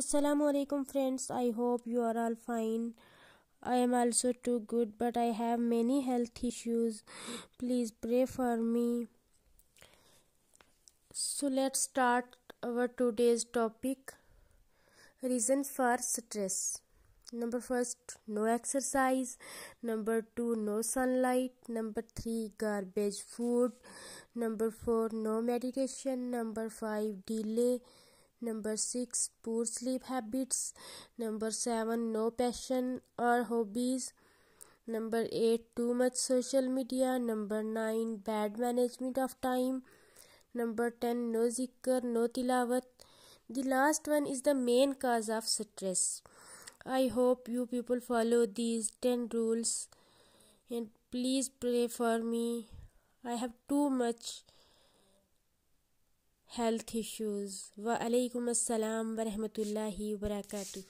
assalamu alaikum friends. I hope you are all fine. I am also too good but i have many health issues. Please pray for me. So let's start our today's topic. Reasons for stress. Number first no exercise. Number two no sunlight. Number three garbage food. Number four no meditation. Number five delay number 6 poor sleep habits. Number 7 no passion or hobbies. Number 8 too much social media. Number 9 bad management of time. Number 10 no zikr no tilawat. The last one is the main cause of stress. I hope you people follow these 10 rules and please pray for me. I have too much health issues وعلیکم السلام ورحمۃ اللہ وبرکاتہ